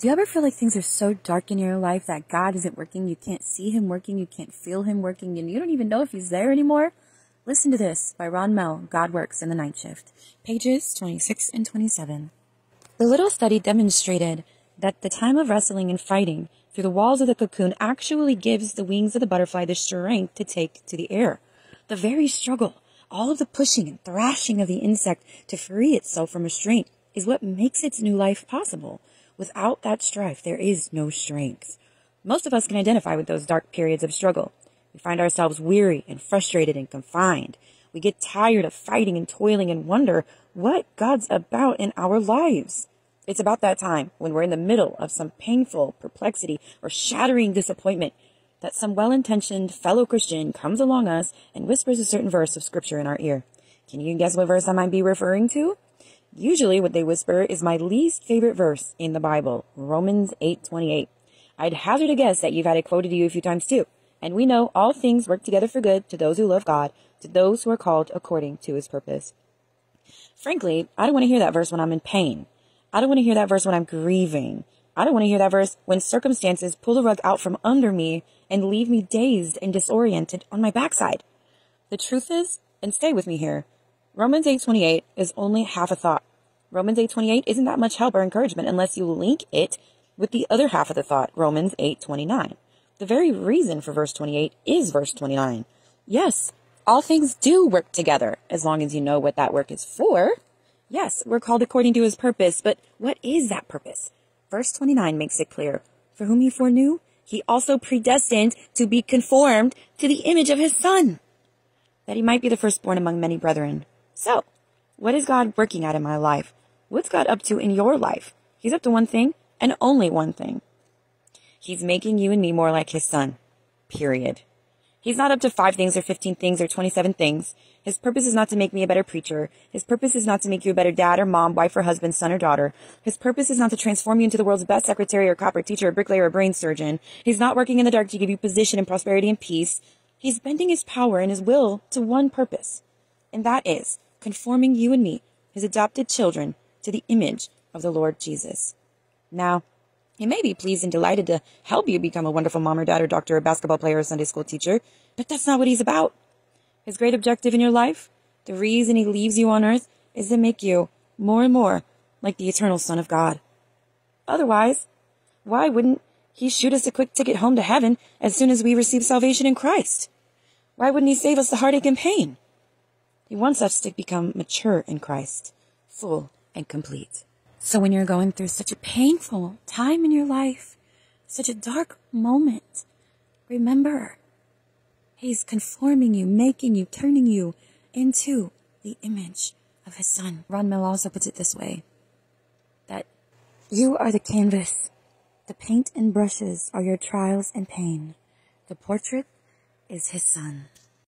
Do you ever feel like things are so dark in your life that God isn't working? You can't see Him working, you can't feel Him working, and you don't even know if He's there anymore? Listen to this by Ron Mehl, God Works in the Night Shift, pages 26 and 27. The little study demonstrated that the time of wrestling and fighting through the walls of the cocoon actually gives the wings of the butterfly the strength to take to the air. The very struggle, all of the pushing and thrashing of the insect to free itself from restraint is what makes its new life possible. Without that strife, there is no strength. Most of us can identify with those dark periods of struggle. We find ourselves weary and frustrated and confined. We get tired of fighting and toiling and wonder what God's about in our lives. It's about that time when we're in the middle of some painful perplexity or shattering disappointment that some well-intentioned fellow Christian comes along us and whispers a certain verse of scripture in our ear. Can you guess what verse I might be referring to? Usually what they whisper is my least favorite verse in the Bible, Romans 8:28. I'd hazard a guess that you've had it quoted to you a few times too. And we know all things work together for good to those who love God, to those who are called according to his purpose. Frankly, I don't want to hear that verse when I'm in pain. I don't want to hear that verse when I'm grieving. I don't want to hear that verse when circumstances pull the rug out from under me and leave me dazed and disoriented on my backside. The truth is, and stay with me here, Romans 8:28 is only half a thought. Romans 8:28 isn't that much help or encouragement unless you link it with the other half of the thought, Romans 8:29. The very reason for verse 28 is verse 29. Yes, all things do work together as long as you know what that work is for. Yes, we're called according to his purpose, but what is that purpose? Verse 29 makes it clear. For whom he foreknew, he also predestined to be conformed to the image of his son, that he might be the firstborn among many brethren. So, what is God working at in my life? What's God up to in your life? He's up to one thing and only one thing. He's making you and me more like his son. Period. He's not up to five things or 15 things or 27 things. His purpose is not to make me a better preacher. His purpose is not to make you a better dad or mom, wife or husband, son or daughter. His purpose is not to transform you into the world's best secretary or copper teacher or bricklayer or brain surgeon. He's not working in the dark to give you position and prosperity and peace. He's bending his power and his will to one purpose. And that is conforming you and me, his adopted children, to the image of the Lord Jesus. Now, he may be pleased and delighted to help you become a wonderful mom or dad or doctor or basketball player or Sunday school teacher, but that's not what he's about. His great objective in your life, the reason he leaves you on earth, is to make you more and more like the eternal Son of God. Otherwise, why wouldn't he shoot us a quick ticket home to heaven as soon as we receive salvation in Christ? Why wouldn't he save us the heartache and pain? He wants us to become mature in Christ, full and complete. So when you're going through such a painful time in your life, such a dark moment, remember, He's conforming you, making you, turning you into the image of His Son. Ron Mehl also puts it this way, that you are the canvas. The paint and brushes are your trials and pain. The portrait is His Son.